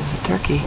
It's a turkey.